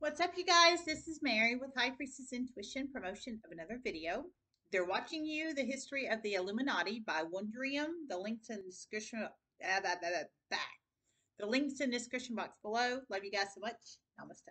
What's up, you guys? This is Mary with High Priestess Intuition promotion of another video. They're watching you the history of the Illuminati by Wondrium. The links in the description. uh. The links in the description box below. Love you guys so much. Namaste.